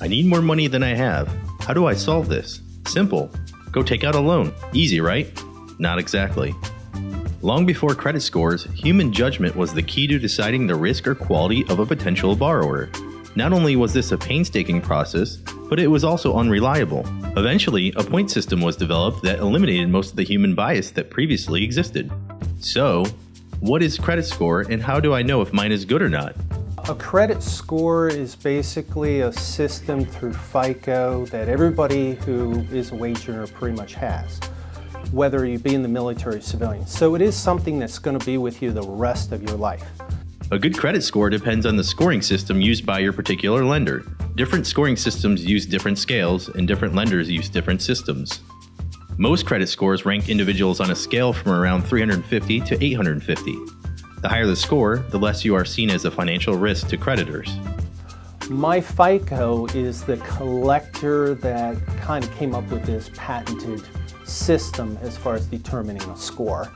I need more money than I have. How do I solve this? Simple. Go take out a loan. Easy, right? Not exactly. Long before credit scores, human judgment was the key to deciding the risk or quality of a potential borrower. Not only was this a painstaking process, but it was also unreliable. Eventually, a point system was developed that eliminated most of the human bias that previously existed. So, what is credit score and how do I know if mine is good or not? A credit score is basically a system through FICO that everybody who is a wage earner pretty much has, whether you be in the military or civilian. So it is something that's going to be with you the rest of your life. A good credit score depends on the scoring system used by your particular lender. Different scoring systems use different scales, and different lenders use different systems. Most credit scores rank individuals on a scale from around 350 to 850. The higher the score, the less you are seen as a financial risk to creditors. My FICO is the collector that kind of came up with this patented system as far as determining a score.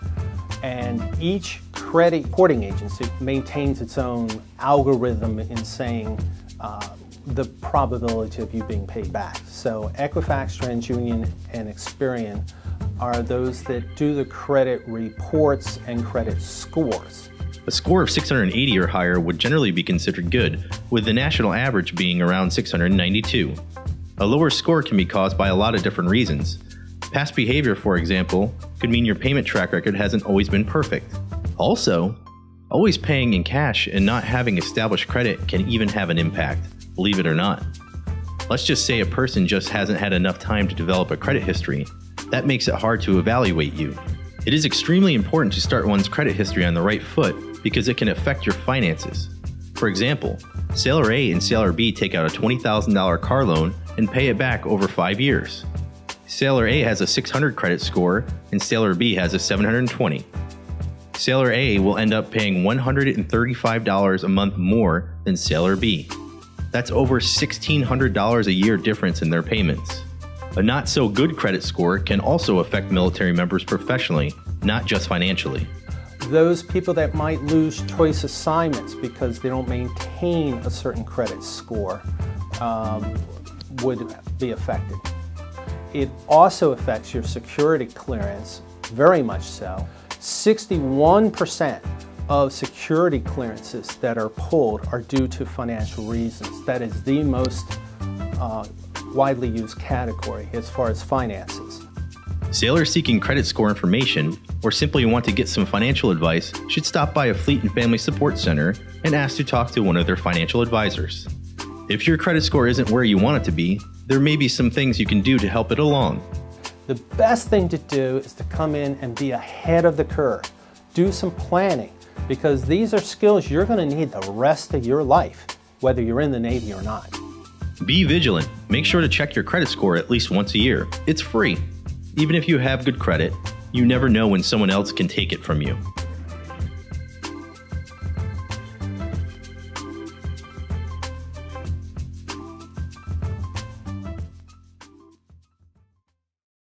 And each credit reporting agency maintains its own algorithm in saying uh, the probability of you being paid back. So Equifax, TransUnion, and Experian are those that do the credit reports and credit scores. A score of 680 or higher would generally be considered good, with the national average being around 692. A lower score can be caused by a lot of different reasons. Past behavior, for example, could mean your payment track record hasn't always been perfect. Also, always paying in cash and not having established credit can even have an impact believe it or not. Let's just say a person just hasn't had enough time to develop a credit history. That makes it hard to evaluate you. It is extremely important to start one's credit history on the right foot because it can affect your finances. For example, Sailor A and Sailor B take out a $20,000 car loan and pay it back over 5 years. Sailor A has a 600 credit score and Sailor B has a 720. Sailor A will end up paying $135 a month more than Sailor B. That's over $1,600 a year difference in their payments. A not so good credit score can also affect military members professionally, not just financially. Those people that might lose choice assignments because they don't maintain a certain credit score um, would be affected. It also affects your security clearance, very much so. 61% of security clearances that are pulled are due to financial reasons. That is the most uh, widely used category as far as finances. Sailors seeking credit score information or simply want to get some financial advice should stop by a Fleet and Family Support Center and ask to talk to one of their financial advisors. If your credit score isn't where you want it to be, there may be some things you can do to help it along. The best thing to do is to come in and be ahead of the curve. Do some planning because these are skills you're going to need the rest of your life, whether you're in the Navy or not. Be vigilant. Make sure to check your credit score at least once a year. It's free. Even if you have good credit, you never know when someone else can take it from you.